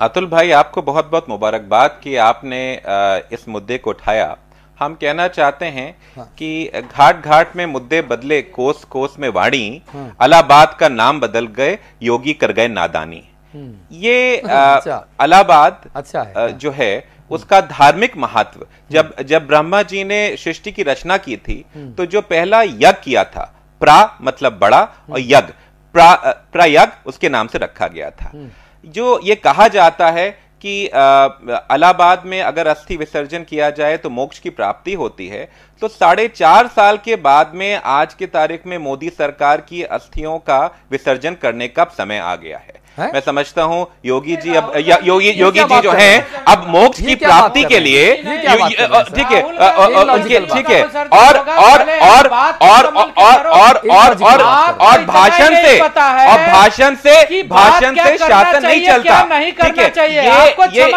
अतुल भाई आपको बहुत बहुत मुबारकबाद कि आपने इस मुद्दे को उठाया हम कहना चाहते हैं हाँ। कि घाट घाट में मुद्दे बदले कोस कोस में वाणी हाँ। अलाहाबाद का नाम बदल गए योगी कर गए नादानी हम्म। ये अच्छा। अलाहाबाद अच्छा है जो है उसका धार्मिक महत्व जब जब ब्रह्मा जी ने सृष्टि की रचना की थी हम्म। तो जो पहला यज्ञ किया था प्रा मतलब बड़ा और हम्म। यज्ञ प्रयज्ञ उसके नाम से रखा गया था जो ये कहा जाता है कि अलाहाबाद में अगर अस्थि विसर्जन किया जाए तो मोक्ष की प्राप्ति होती है तो साढ़े चार साल के बाद में आज की तारीख में मोदी सरकार की अस्थियों का विसर्जन करने का समय आ गया है। है? मैं समझता हूँ योगी जी अब योगी योगी जी जो हैं अब मोक्ष की प्राप्ति के लिए ठीक है ठीक है। और और और और और और और और और भाषण से और भाषण से भाषण से शासन नहीं चलता। ठीक है? ये ये